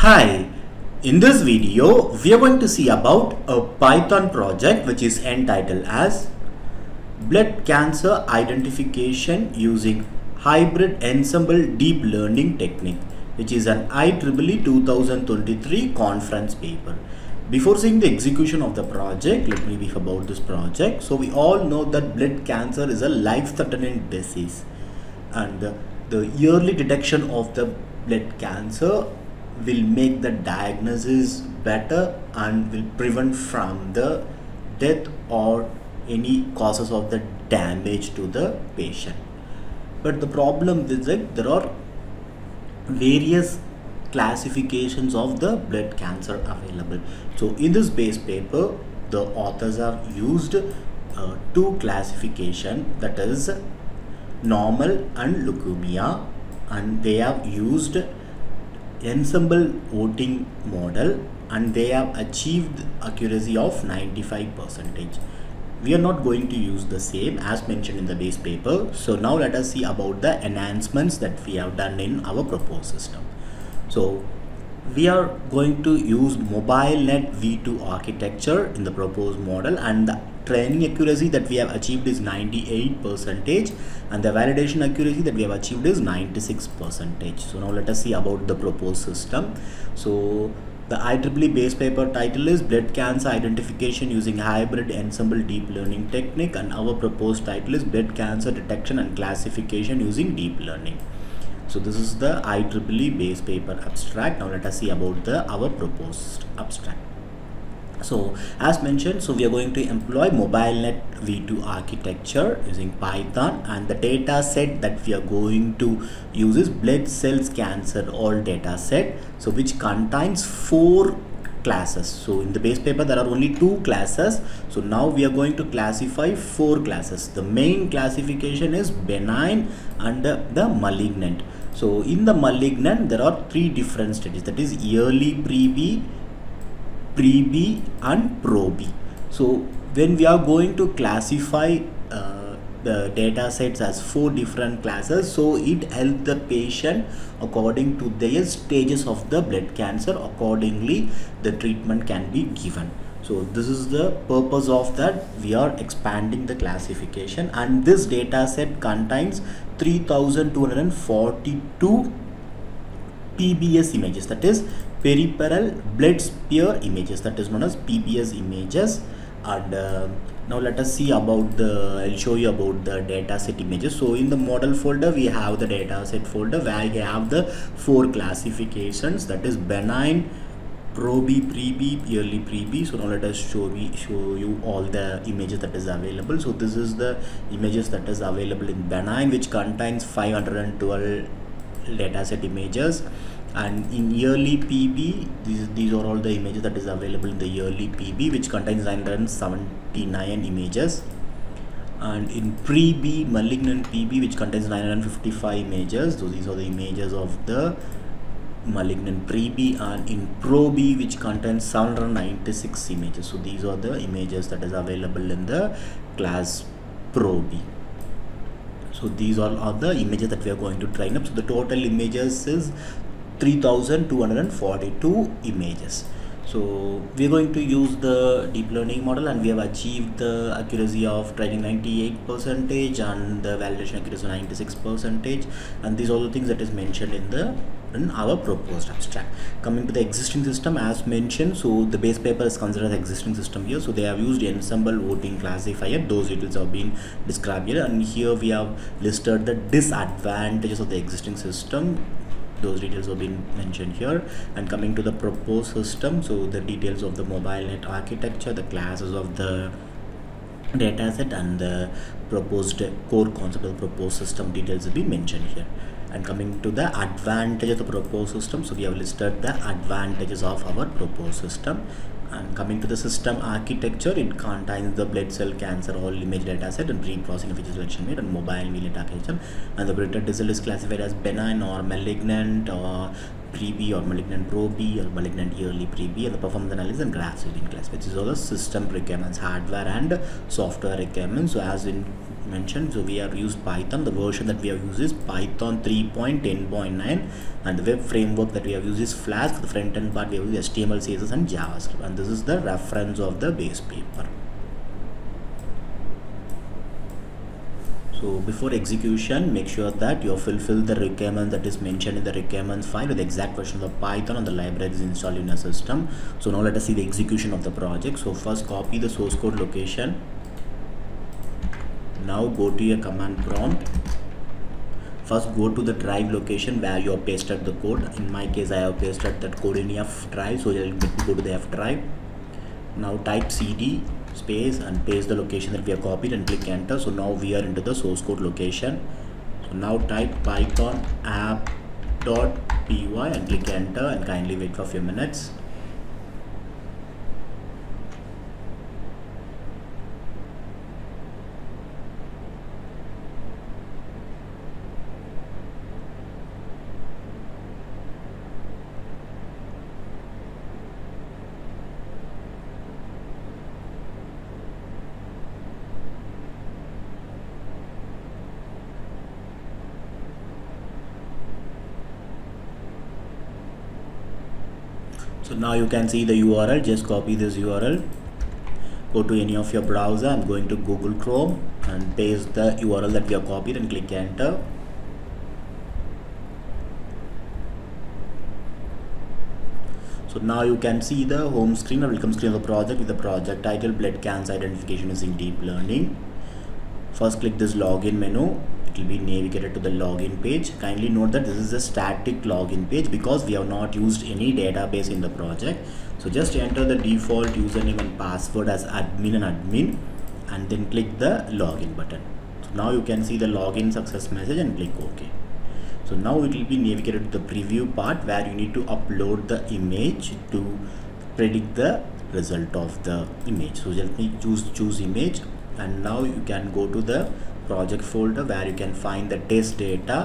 Hi, in this video we are going to see about a Python project which is entitled as Blood Cancer Identification using Hybrid Ensemble Deep Learning Technique which is an IEEE 2023 conference paper. Before seeing the execution of the project, let me brief about this project. So we all know that blood cancer is a life-threatening disease and the, yearly detection of the blood cancer will make the diagnosis better and will prevent from the death or any causes of the damage to the patient. But the problem is that there are various classifications of the blood cancer available. So in this base paper the authors have used uh, two classification that is normal and leukemia and they have used ensemble voting model and they have achieved accuracy of 95 percentage. We are not going to use the same as mentioned in the base paper. So now let us see about the enhancements that we have done in our proposed system. So we are going to use MobileNet v2 architecture in the proposed model and the training accuracy that we have achieved is 98 percentage and the validation accuracy that we have achieved is 96 percentage so now let us see about the proposed system so the IEEE base paper title is Blood Cancer Identification using Hybrid Ensemble Deep Learning Technique and our proposed title is Blood Cancer Detection and Classification using Deep Learning. So this is the IEEE base paper abstract. Now let us see about the our proposed abstract so as mentioned so we are going to employ mobilenet v2 architecture using python and the data set that we are going to use is blood cells cancer all data set so which contains four classes. So in the base paper there are only two classes. So now we are going to classify four classes. The main classification is benign and the, malignant. So in the malignant there are three different stages. That is early pre-B pre-B and pro-B. So when we are going to classify uh, the data sets as four different classes so it helps the patient according to their stages of the blood cancer accordingly the treatment can be given. So this is the purpose of that. We are expanding the classification and this data set contains 3242 PBS images. That is peripheral blood smear images that is known as PBS images and uh, now let us see about the I'll show you about the dataset images so in the model folder we have the dataset folder where we have the four classifications that is benign pro-B, pre-B, early pre-B. So now let us show me show you all the images that is available. So this is the images that is available in benign which contains 512 dataset images and in yearly PB these, these are all the images that is available in the yearly PB which contains 979 images. And in pre-B malignant PB which contains 955 images. So these are the images of the malignant pre-B. And in pro-B which contains 796 images. So these are the images that is available in the class pro-B. So these all are the images that we are going to train up. So the total images is 3242 images. So we're going to use the deep learning model and we have achieved the accuracy of training 98 percentage and the validation accuracy 96 percentage. And these are the things that is mentioned in the in our proposed abstract. Coming to the existing system as mentioned so the base paper is considered as existing system here. So they have used ensemble voting classifier. Those details have been described here. And here we have listed the disadvantages of the existing system those details have been mentioned here. And coming to the proposed system so the details of the mobile net architecture the classes of the dataset and the proposed core concept of the proposed system details have been mentioned here. And coming to the advantage of the proposed system so we have listed the advantages of our proposed system and coming to the system architecture it contains the blood cell cancer all image data set and pre-processing feature selection made and MobileNet architecture and the blood result is classified as benign or malignant or pre-B or malignant pro-B or malignant yearly pre-B and the performance analysis and graph within class which is all the system requirements hardware and software requirements. So as in mentioned so we have used python. The version that we have used is python 3.10.9 and the web framework that we have used is Flask for the front end part we have used html css and javascript. And this is the reference of the base paper so before execution make sure that you fulfill the requirement that is mentioned in the requirements file with the exact version of python and the libraries installed in your system. So now let us see the execution of the project. So first copy the source code location. Now go to your command prompt. First go to the drive location where you have pasted the code. In my case i have pasted that code in f drive so i'll go to the f drive. Now type cd space and paste the location that we have copied and click enter. So now we are into the source code location. So now type python app dot py and click enter and kindly wait for a few minutes so now you can see the url just copy this url go to any of your browser. I'm going to google chrome and paste the url that we have copied and click enter. So now you can see the home screen or welcome screen of the project with the project title blood cancer identification using deep learning. First click this login menu it will be navigated to the login page. Kindly note that this is a static login page because we have not used any database in the project. So just enter the default username and password as admin and admin and then click the login button. So now you can see the login success message and click ok. So now it will be navigated to the preview part where you need to upload the image to predict the result of the image. So me choose choose image and now you can go to the project folder where you can find the test data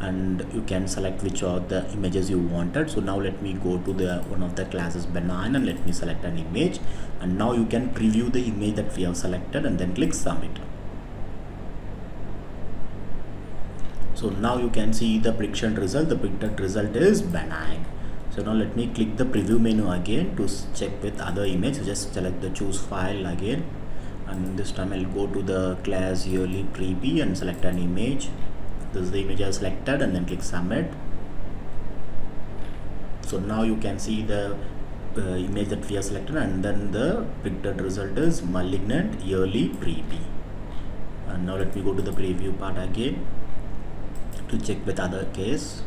and you can select which are the images you wanted. So now let me go to the one of the classes benign and let me select an image. And now you can preview the image that we have selected and then click submit. So now you can see the prediction result. The predicted result is benign. So now let me click the preview menu again to check with other image. So just select the choose file again and this time I'll go to the class yearly pre-B and select an image. This is the image I selected and then click submit. So now you can see the uh, image that we have selected and then the predicted result is malignant yearly pre-B and now let me go to the preview part again to check with other case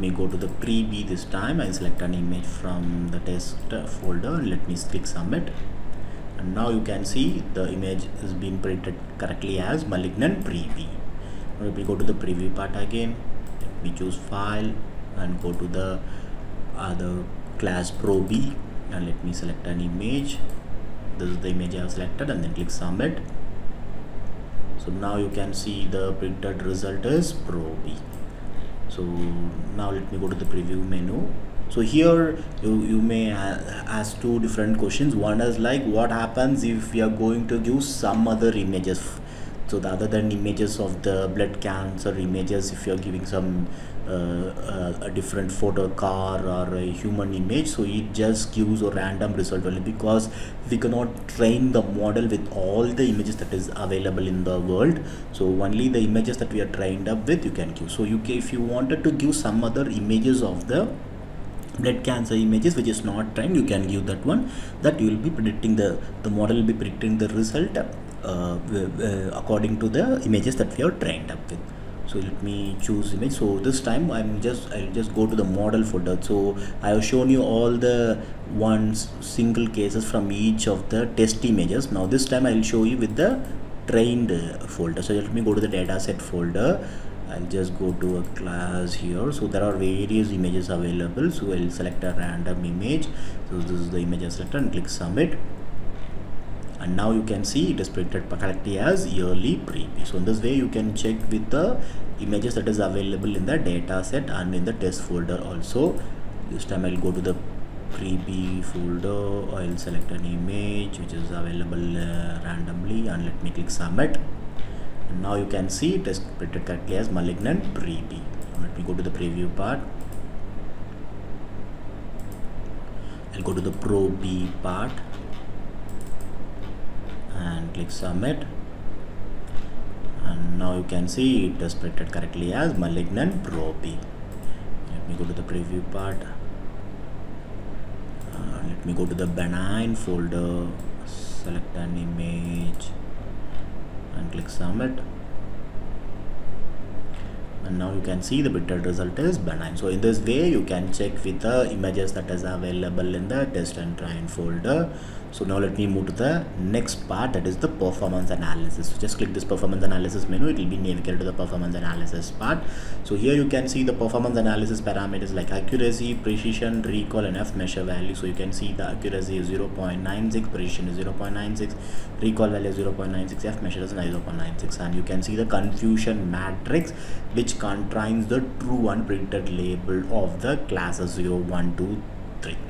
let me go to the pre-B this time. I select an image from the test folder. And let me click submit. And now you can see the image is being printed correctly as malignant pre-B. Let me go to the preview part again. Let me choose file and go to the other class pro B and let me select an image. This is the image I have selected and then click submit. So now you can see the printed result is pro B so now let me go to the preview menu. So here you, you may ask two different questions. One is like what happens if we are going to give some other images so the other than images of the blood cancer images if you are giving some uh, uh, a different photo car or a human image so it just gives a random result only because we cannot train the model with all the images that is available in the world. So only the images that we are trained up with you can give. So you can, if you wanted to give some other images of the blood cancer images which is not trained you can give that one. That you will be predicting the the model will be predicting the result Uh, uh, uh, according to the images that we are trained up with. So let me choose image. So this time i'm just i'll just go to the model folder. So i have shown you all the ones single cases from each of the test images. Now this time i'll show you with the trained folder. So let me go to the dataset folder. I'll just go to a class here. So there are various images available. So I'll select a random image. So this is the image I selected and click submit and now you can see it is printed correctly as yearly pre so in this way you can check with the images that is available in the data set and in the test folder also. This time I'll go to the pre-B folder. I'll select an image which is available uh, randomly and let me click submit. And now you can see it is printed correctly as malignant pre-B let me go to the preview part. I'll go to the pro B part click submit. And now you can see it is printed correctly as malignant pro B let me go to the preview part. Uh, let me go to the benign folder select an image and click submit. And now you can see the bitrate result is benign. So in this way you can check with the images that is available in the test and train folder so now let me move to the next part that is the performance analysis. So just click this performance analysis menu it will be navigated to the performance analysis part. So here you can see the performance analysis parameters like accuracy precision recall and f measure value. So you can see the accuracy is 0.96 precision is 0.96 recall value is 0.96 f measure is 0.96 and you can see the confusion matrix which contains the true unprinted label of the classes 0 1 2 3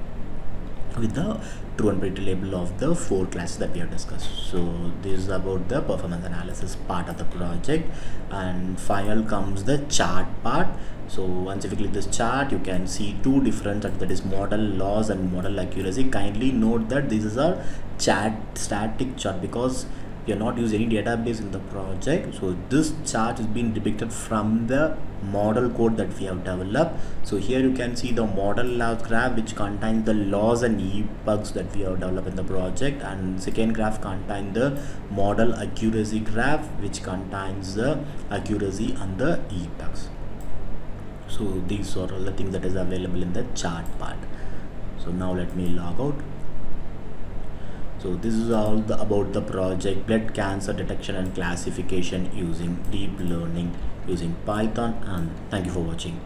with the true and pretty label of the four classes that we have discussed. So this is about the performance analysis part of the project. And final comes the chart part. So once if you click this chart you can see two different that is model loss and model accuracy. Kindly note that this is a chat static chart because we are not use any database in the project. So this chart is being depicted from the model code that we have developed. So here you can see the model loss graph which contains the loss and epochs that we have developed in the project. And second graph contains the model accuracy graph which contains the accuracy and the epochs so these are all the things that is available in the chart part. So now let me log out so this is all the, about the project blood cancer detection and classification using deep learning using python and thank you for watching